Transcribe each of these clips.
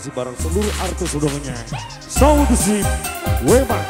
kasih bareng seluruh artis udomanya. Sound Wemaksi.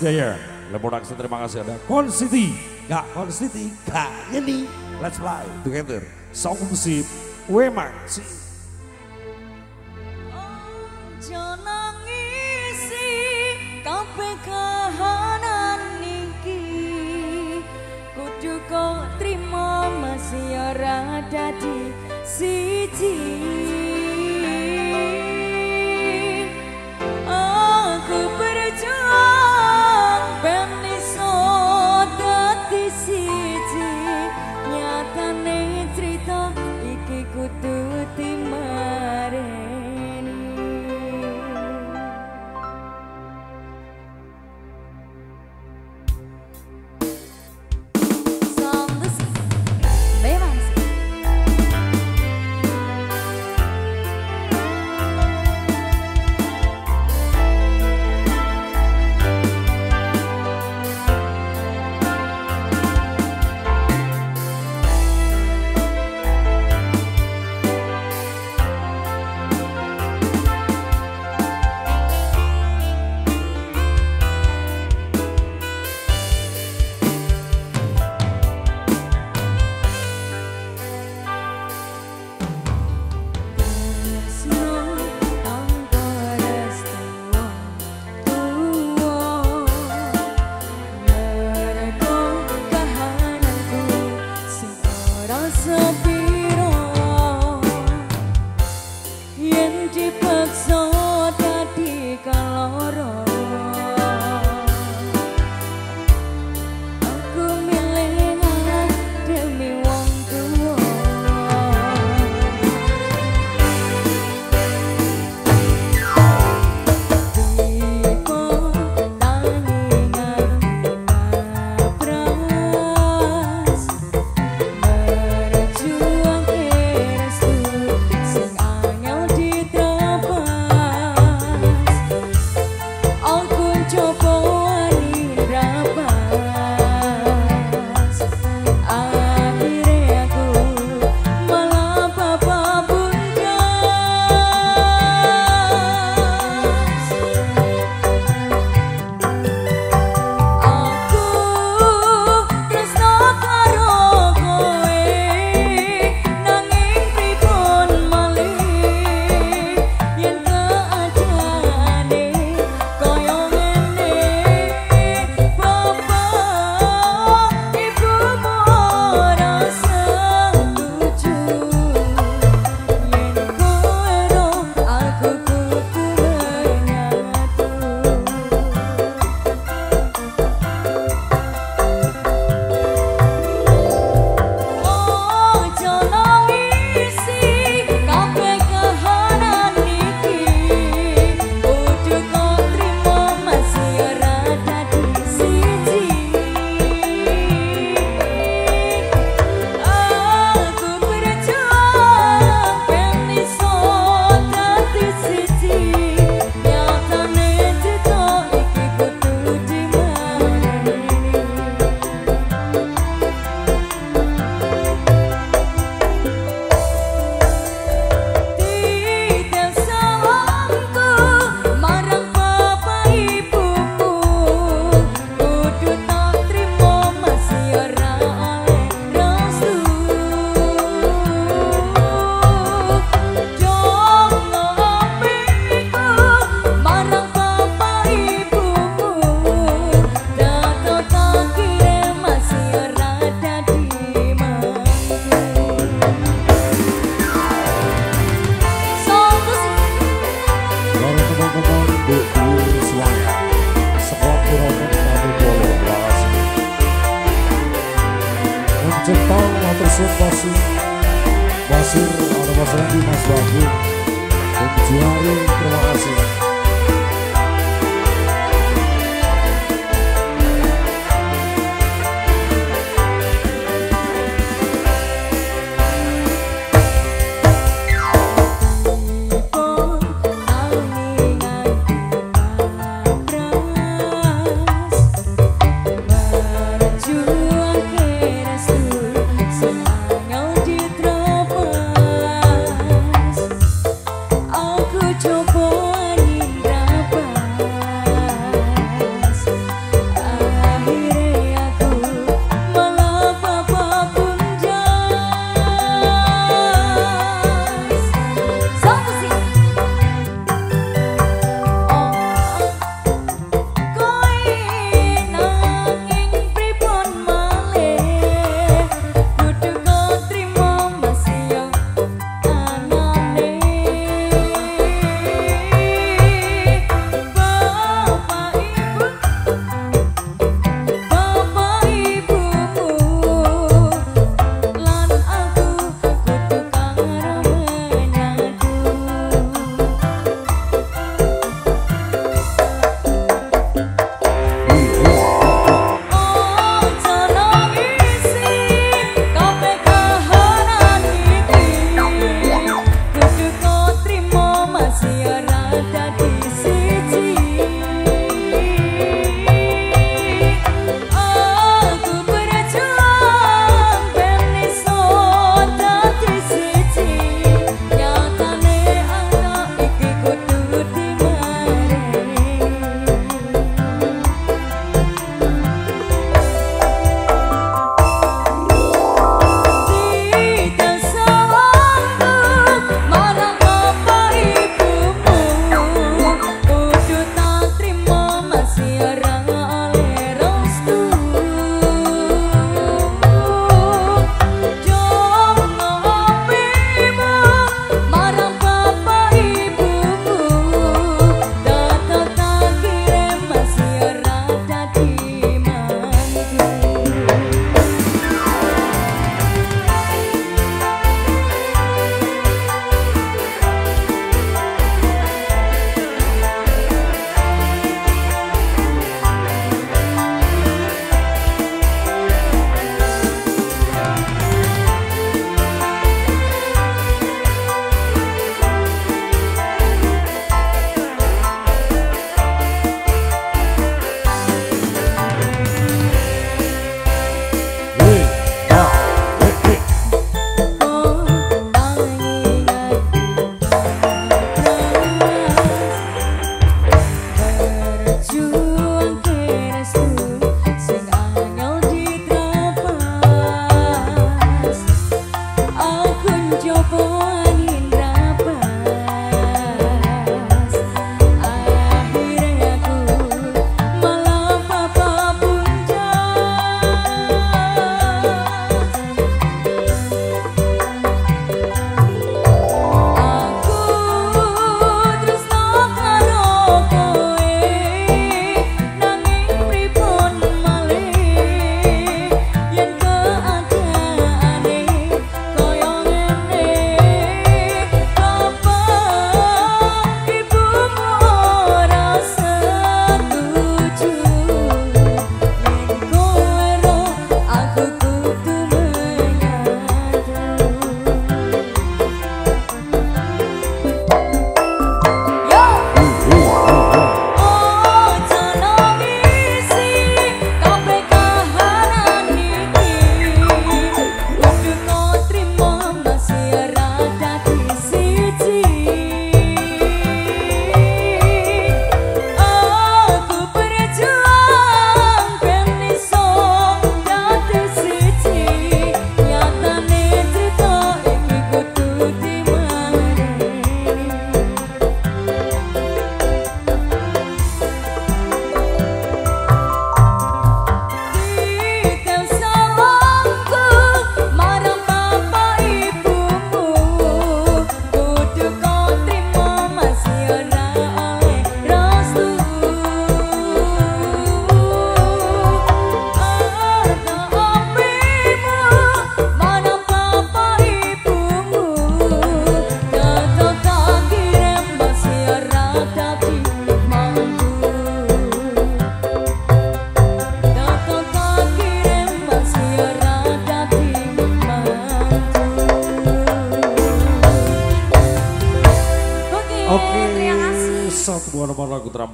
Jaya. Lemon terima kasih ada. Konsiti, gak city, gak ini. Let's fly together. Song si Wemang si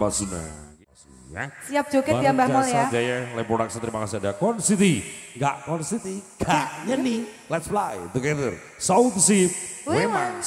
Pasuna. Ya. Siap joget ya Mbak Mol ya. Jaya, Leporaksa terima kasih ada. Corn City, gak Corn City, gak nyeni. Let's fly together. South Sea, Wemang.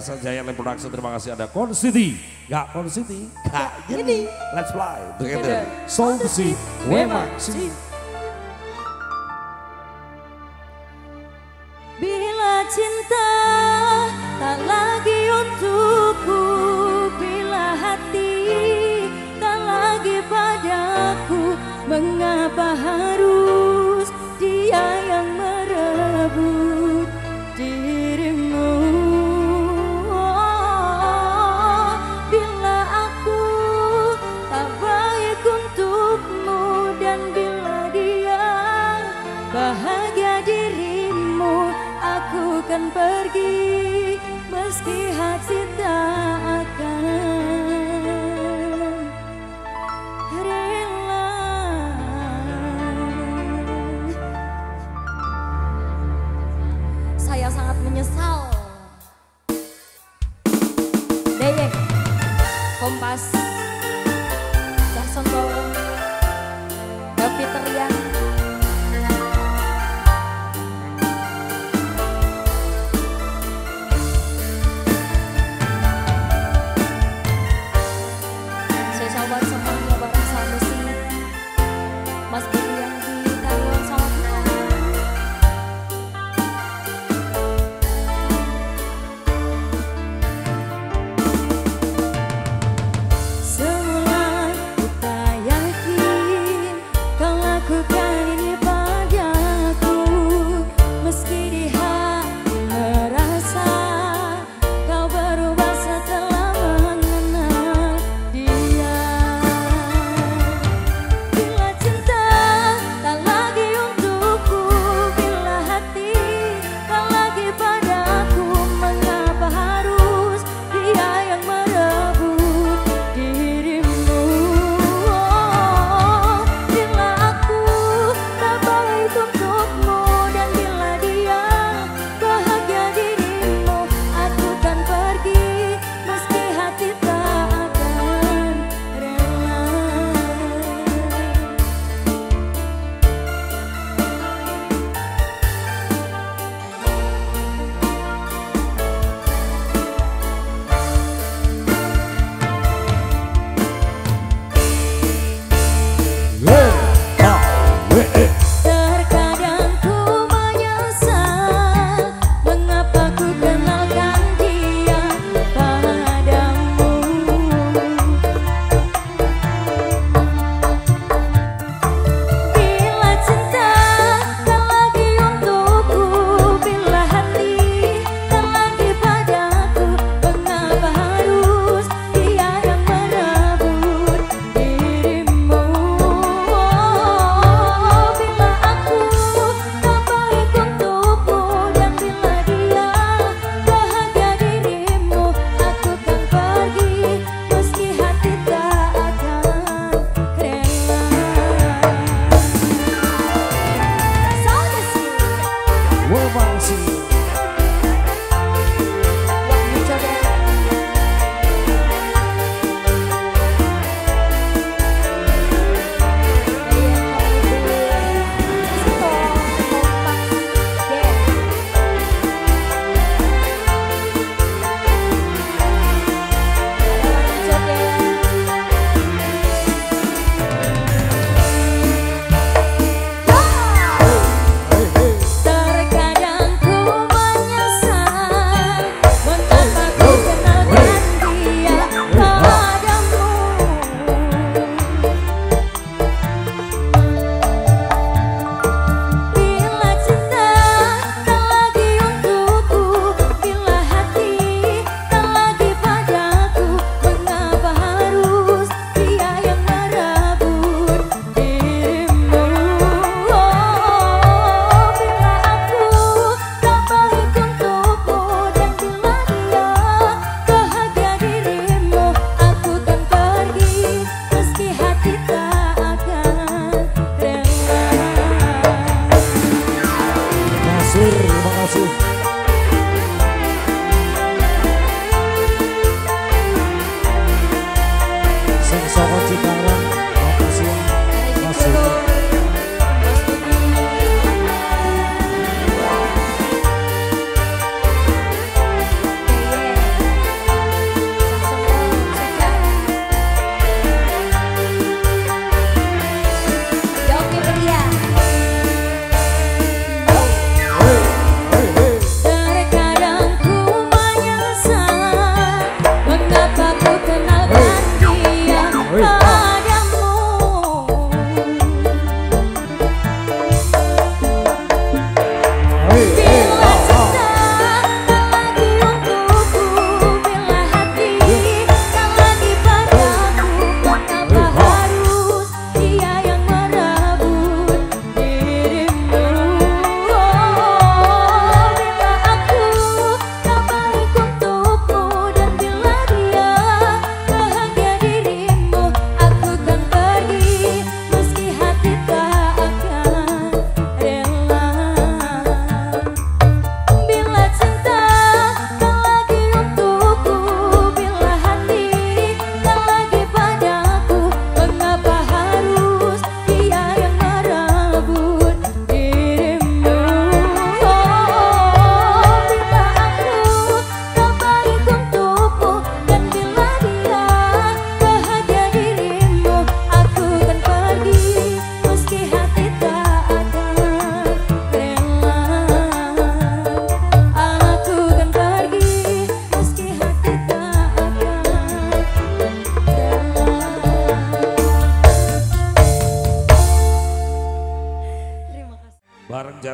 Jasa Jaya Lamp Production. Terima kasih ada Kon City. Gak Kon City, gak jadi. Let's fly together. So sih, Wema sih.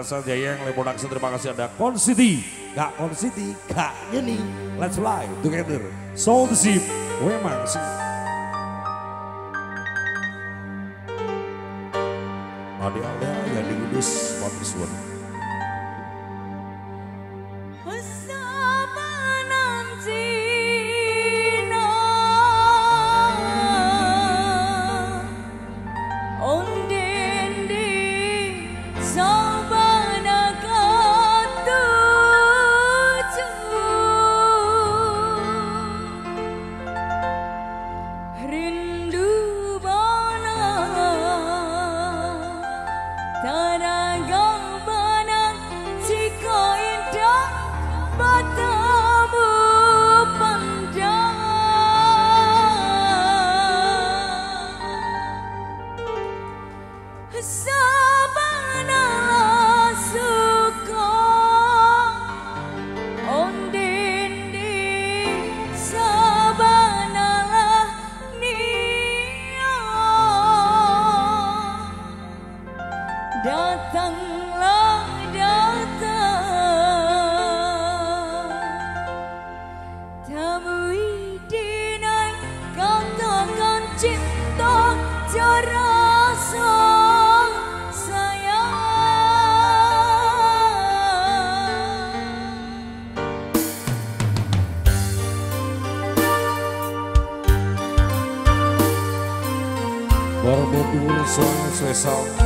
Saja yang Lemon Aksi terima kasih ada Konsiti. Gak Konsiti, gak Yeni. Let's fly together. Soul the ship, we're This song.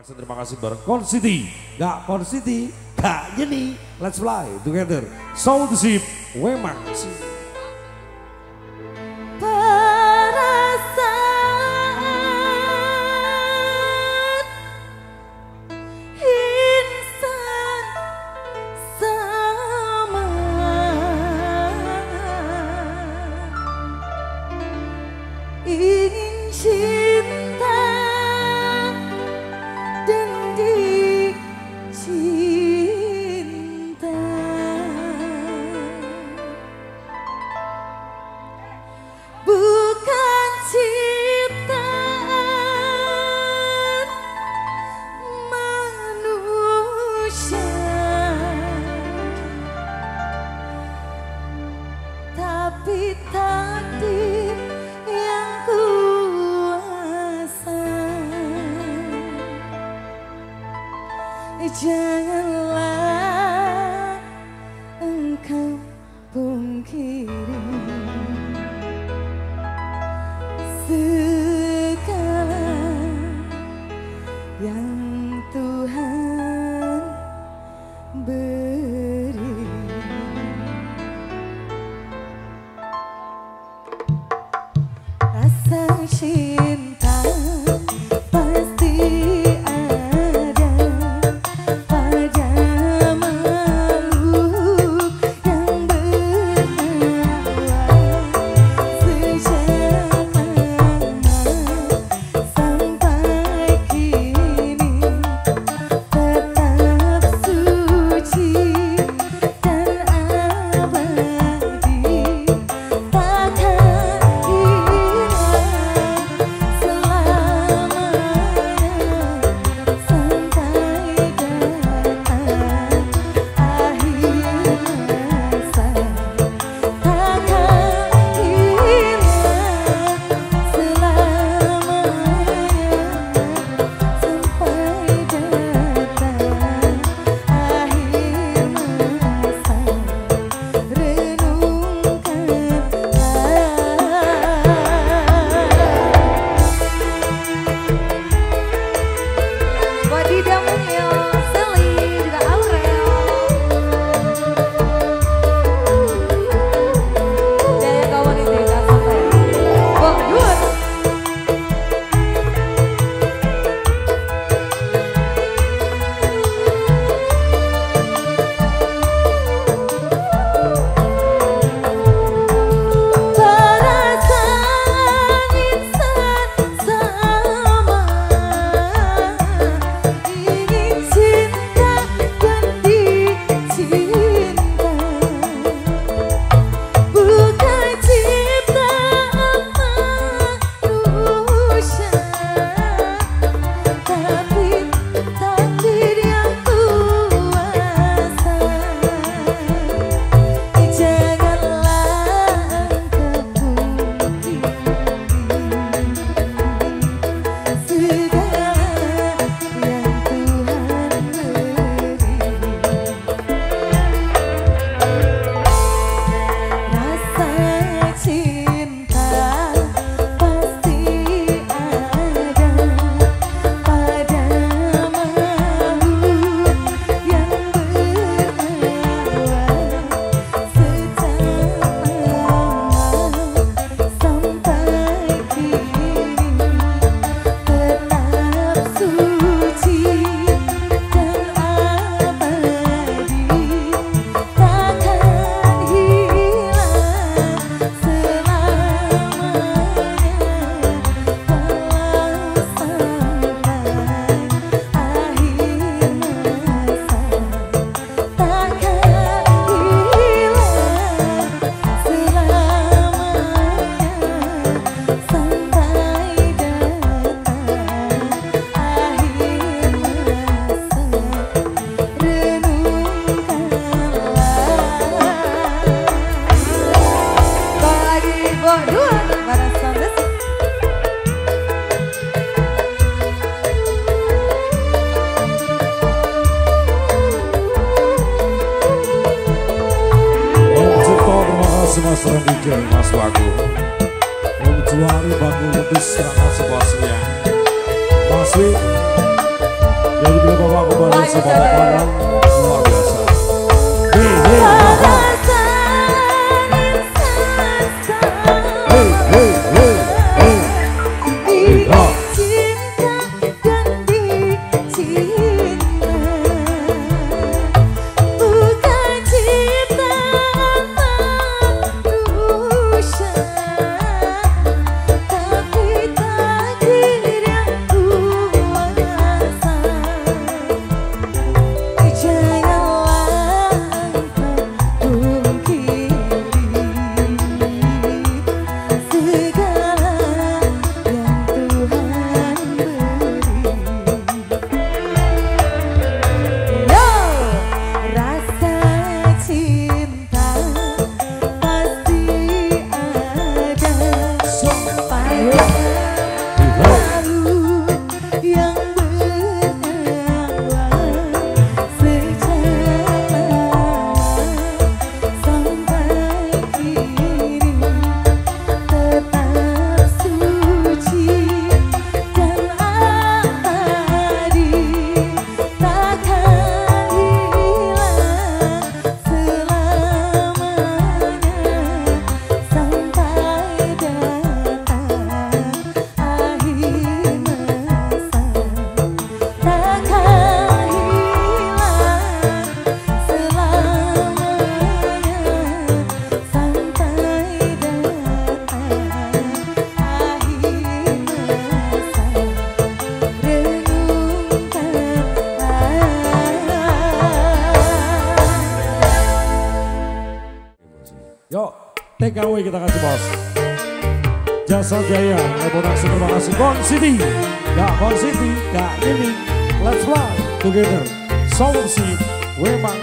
Terima kasih bareng Con City, gak Con City, gak jenis, Let's fly together. Soul the 见了。Boy kita kasih bos. Jasa Jaya, Ebonaksi terima kasih. Kon City, ya, Gak Kon City, ya, Kak Gaming. Let's fly together. Solusi, Wemang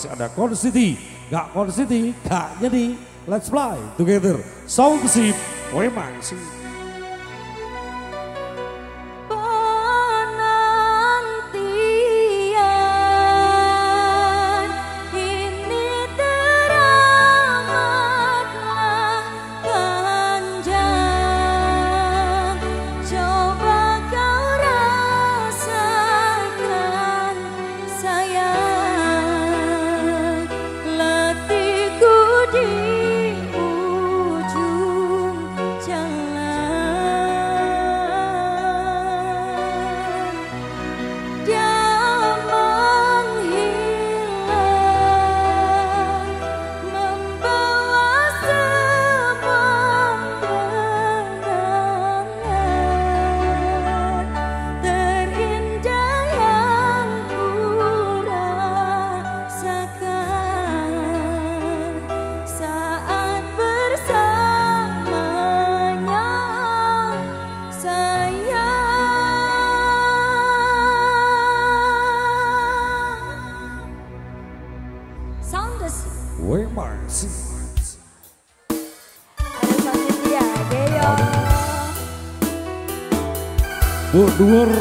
masih ada Core City. Gak Core City, gak jadi. Let's fly together. Sound sip, memang sih.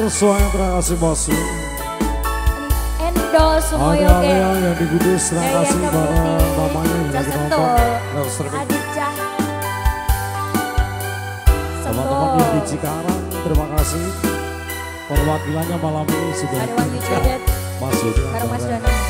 Suaya kasih bosu Endo semuanya Ada yang yang di Kudus kasih Bapak Bapaknya yang lagi nonton. Adit Cah Teman-teman yang di Cikarang Terima kasih. Perwakilannya malam ini sudah Mas Yudha Mas Yudha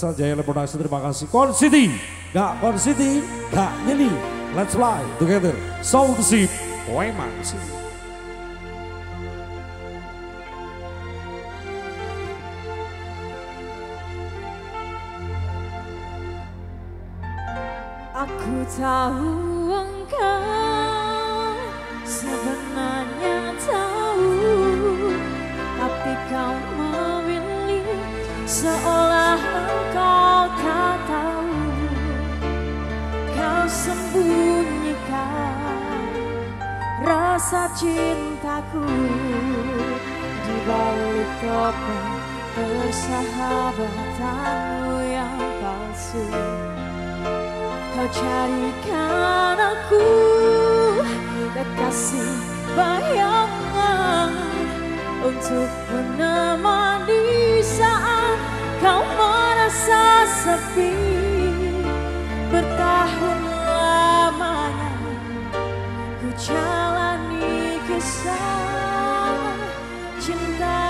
jasa Jaya Production terima kasih. Kon City gak Kon City gak nyeni let's fly together. Soul to ship Wemang sih Aku tahu persahabatanmu yang palsu. Kau carikan aku kekasih bayangan Untuk menemani saat kau merasa sepi. Bertahun lamanya ku jalani kisah cinta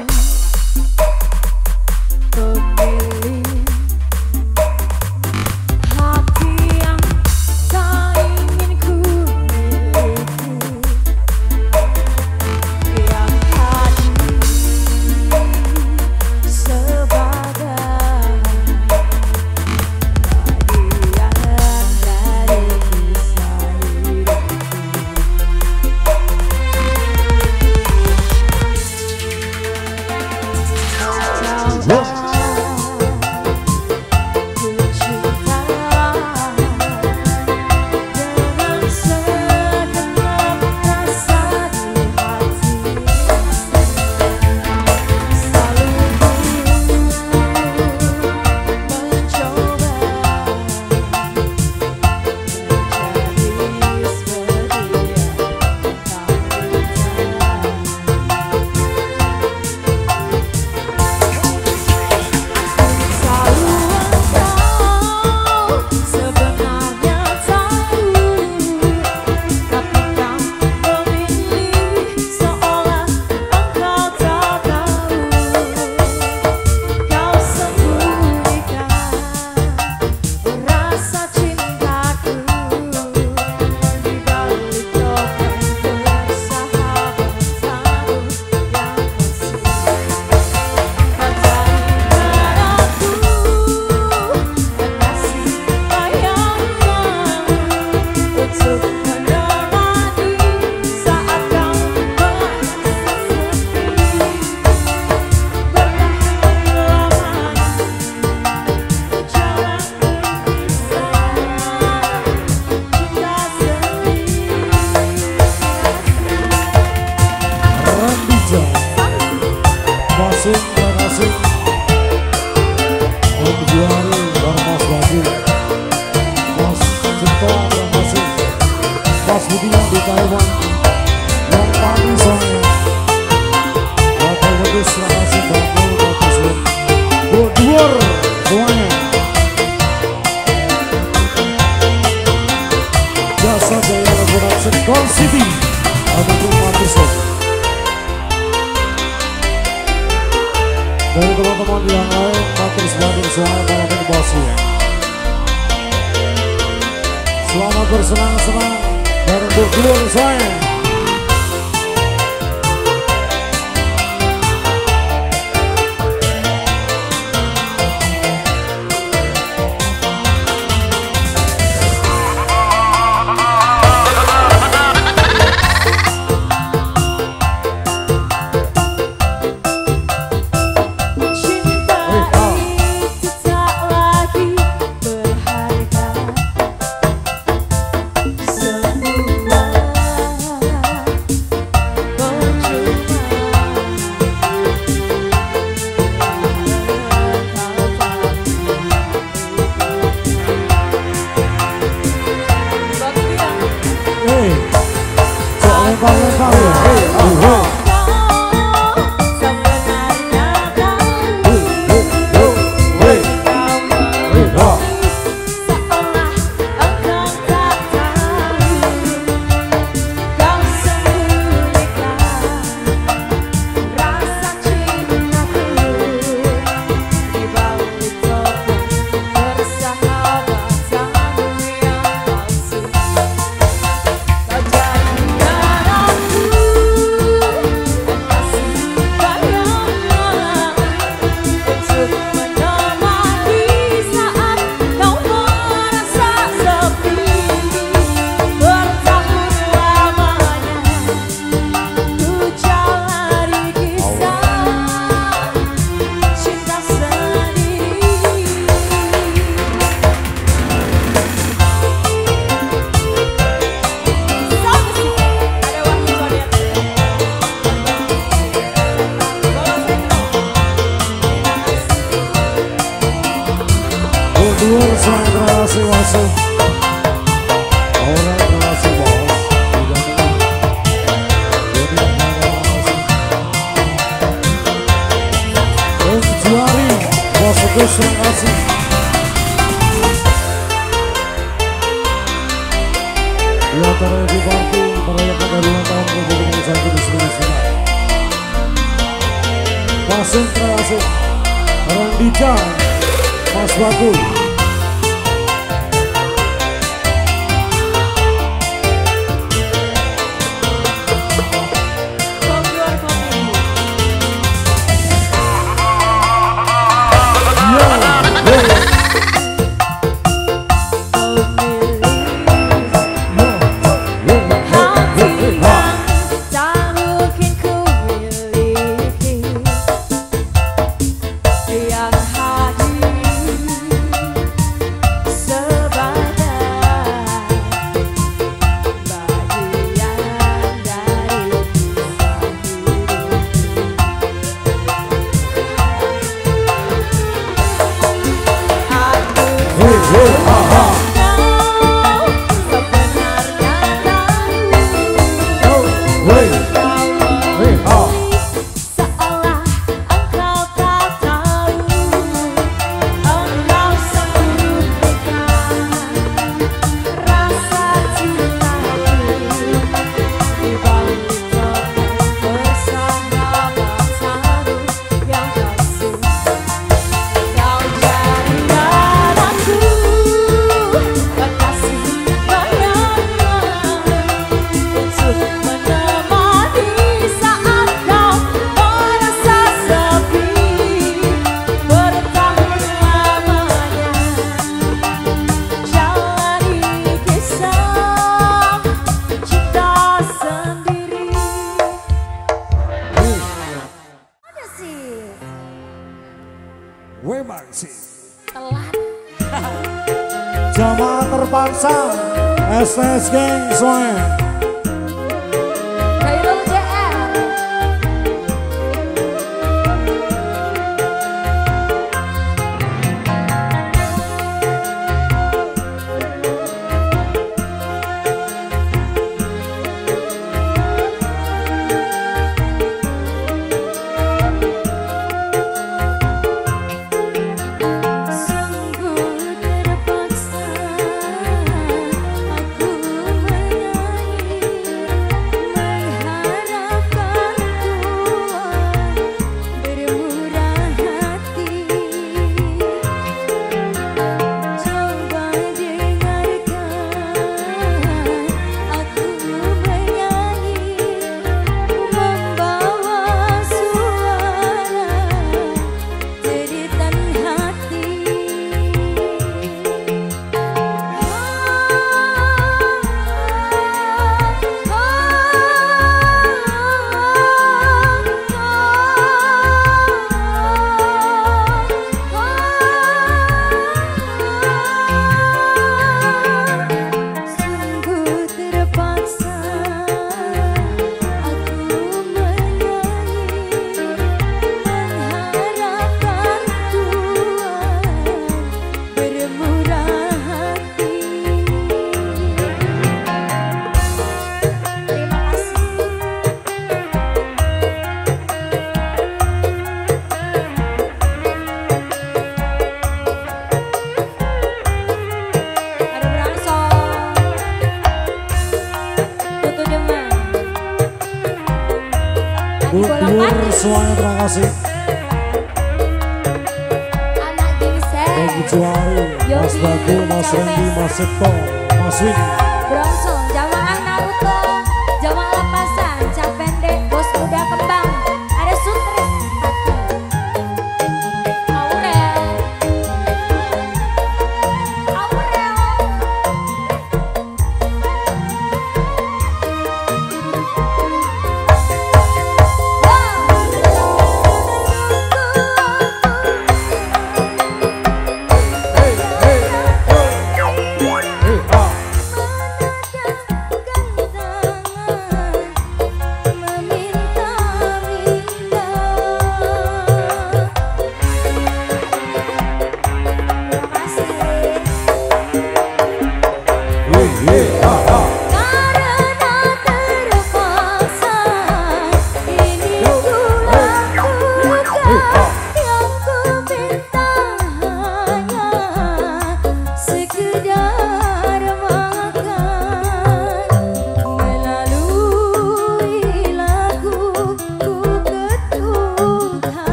Randy,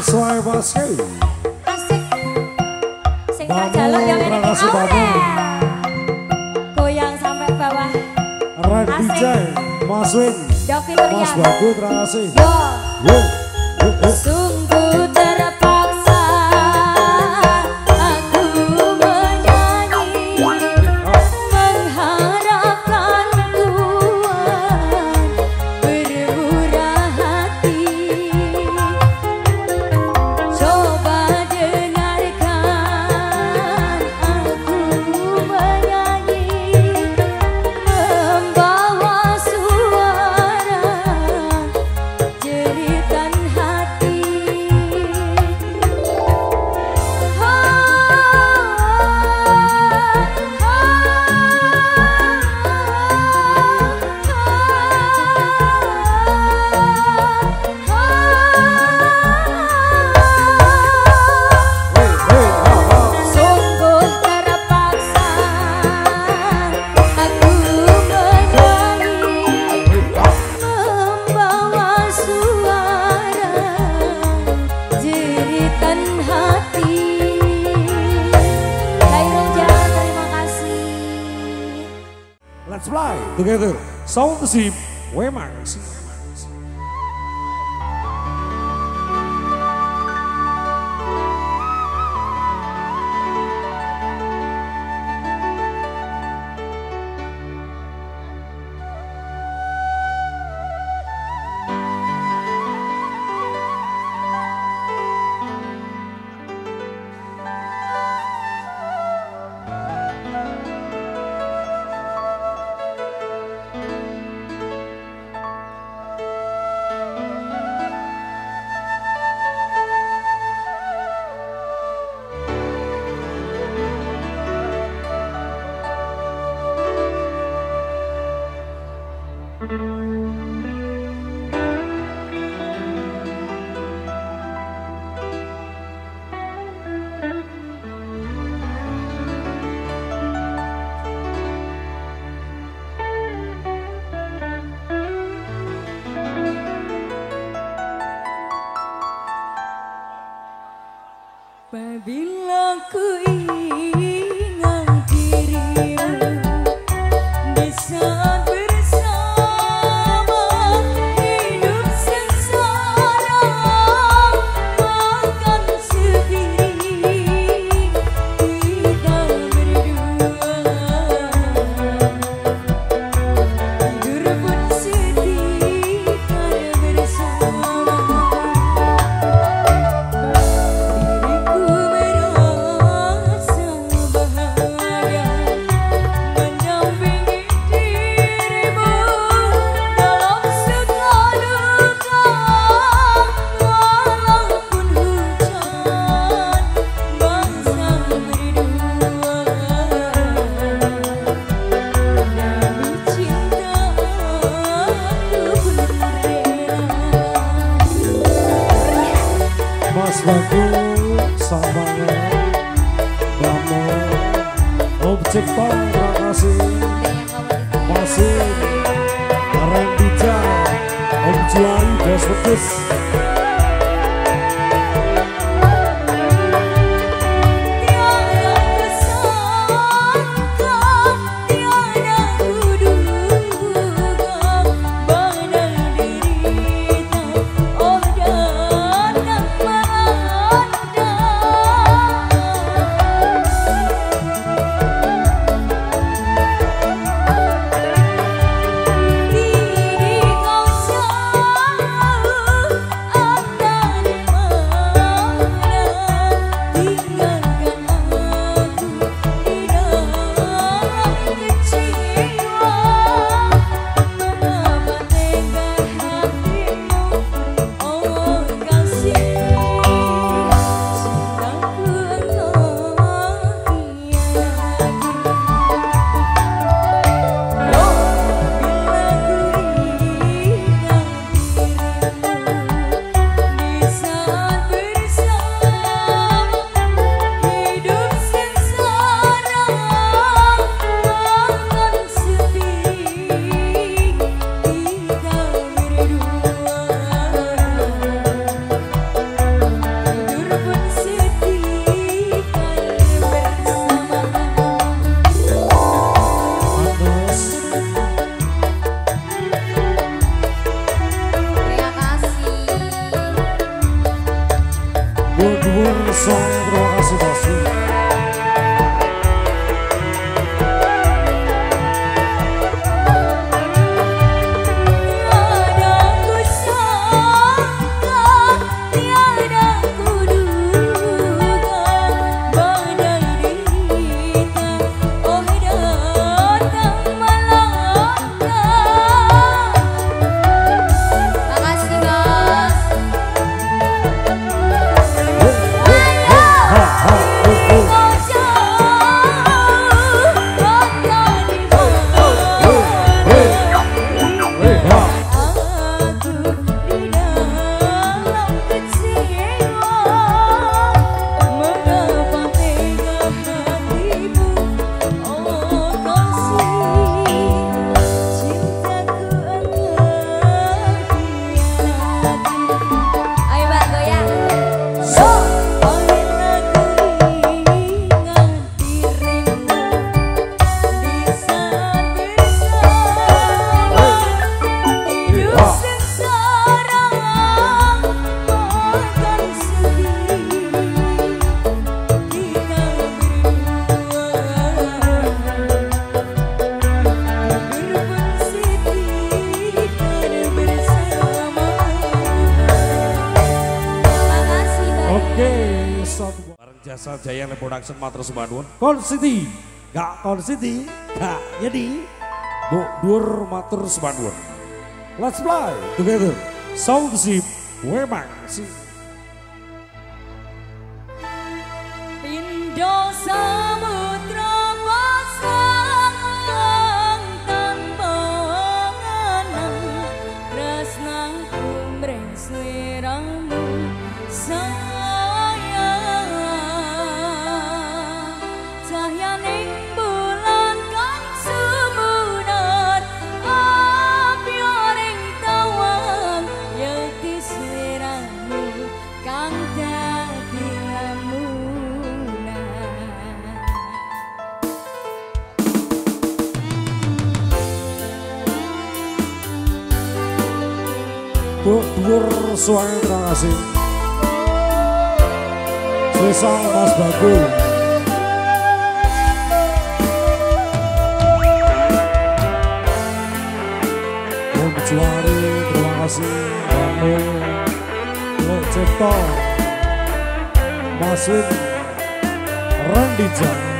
sesuai masih Asik Sing tak yang oh, ini Goyang sampai bawah. Red DJ Mas Win. Mas Bagu terima kasih. Yo. Yo Yo, yo. sing Matra sembanuun. Kon City, gak Kon City, gak jadi. Bu dur matur sembanuun. Let's Play together. Sound Zip, wemang Zip. Seto Masin Randijang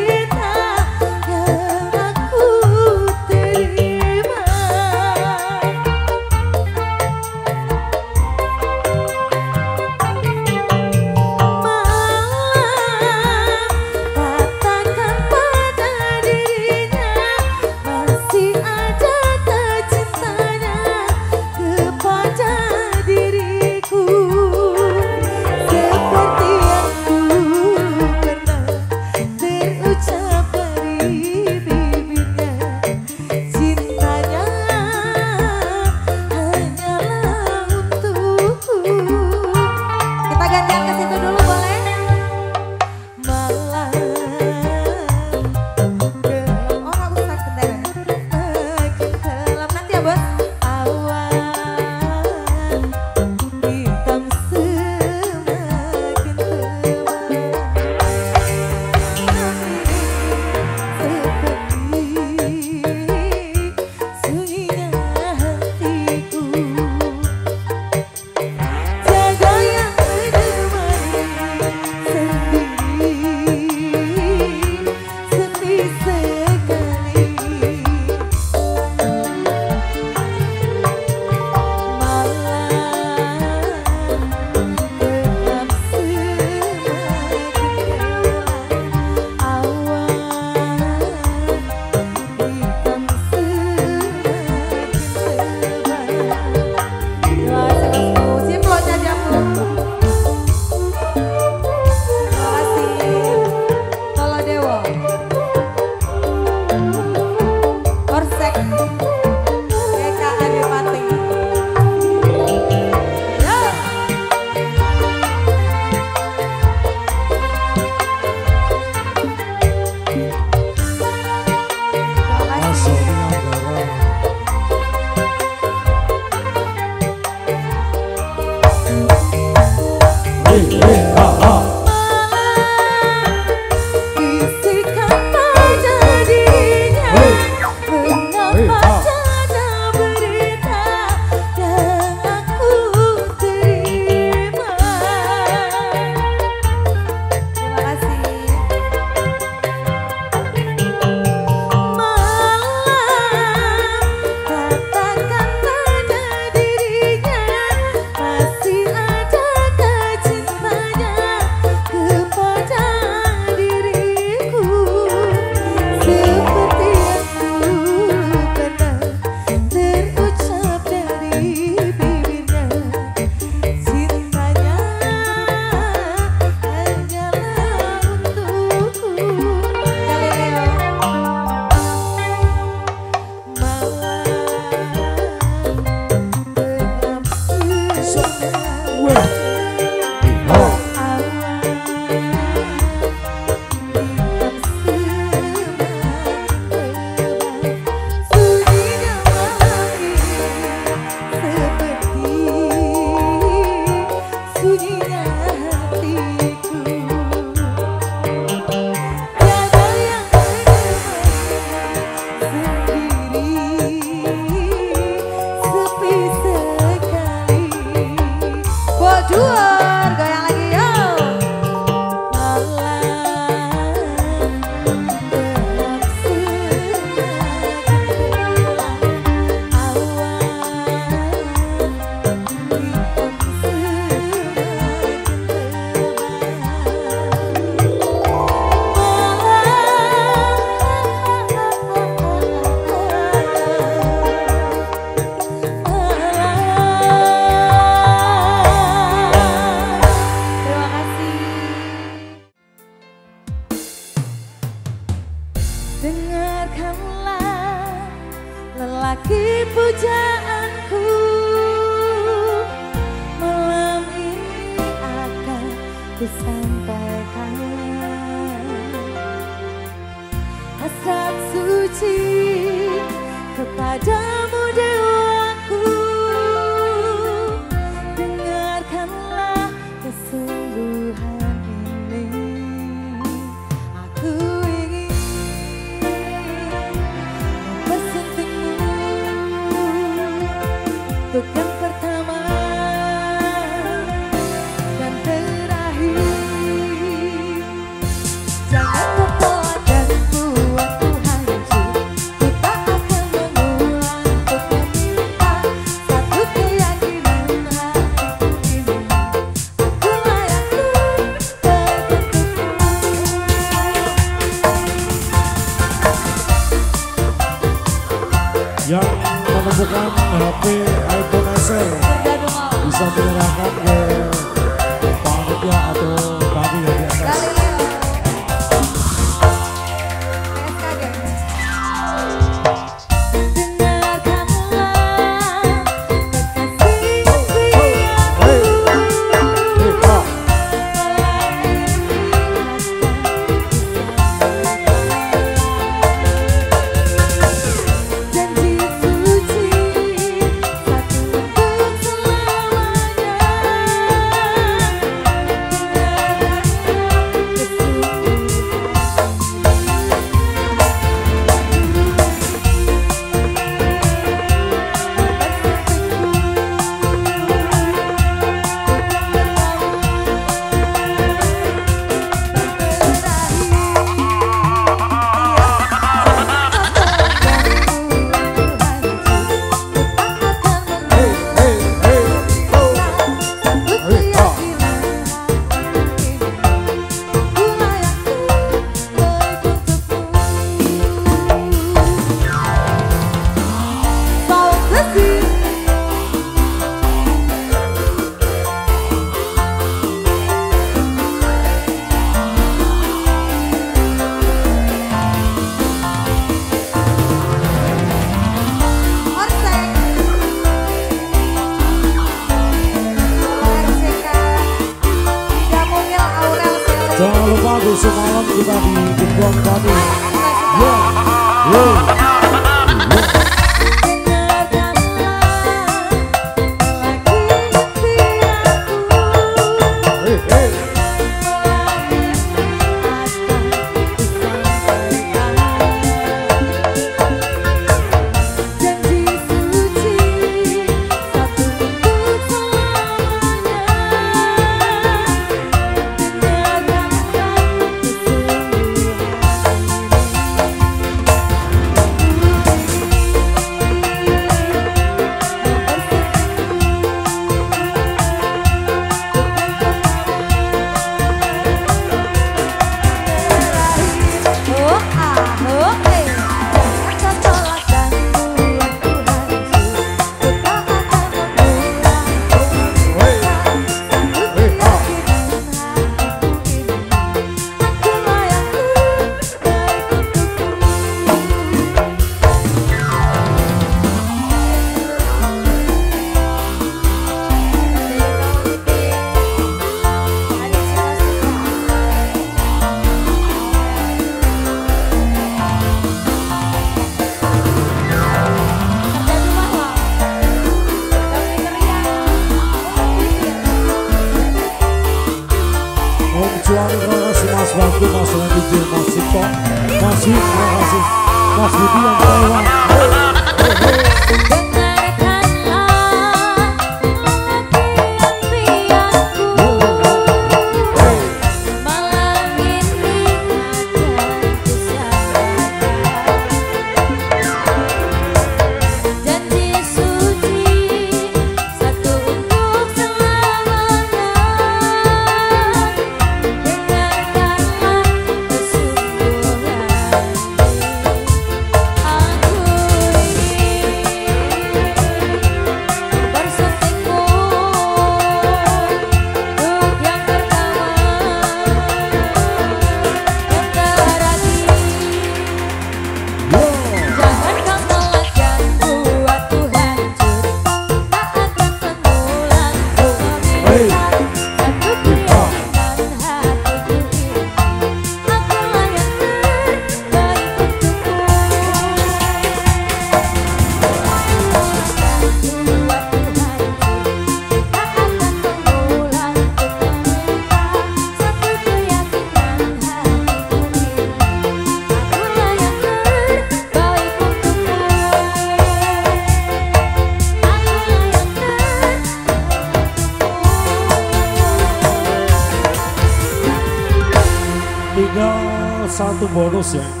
satu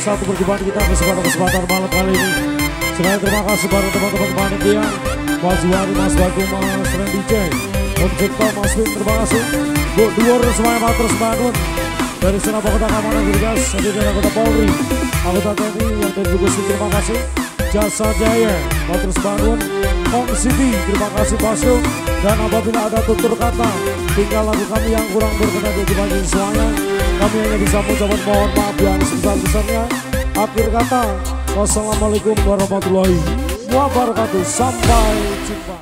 satu perjumpaan kita kesempatan-kesempatan malam kali ini. Sekali terima kasih pada teman-teman panitia, Mas Juwari, Mas Bagu, Mas Randy J, Om Cipto, Mas Win, terima kasih. Bu Duor, semuanya matur semangat. Dari Senapa Kota Keamanan Gergas, Sendiri Anggota Polri, Anggota TNI yang dari Gugus terima kasih. Jasa Jaya, Matur Sebangun, Hong City, terima kasih Basyo. Dan apabila ada tutur kata, tinggal lagu kami yang kurang berkenan di bagi semuanya. Kami hanya bisa mengucapkan mohon maaf yang sebesar-besarnya. Akhir kata, wassalamualaikum warahmatullahi wabarakatuh. Sampai jumpa.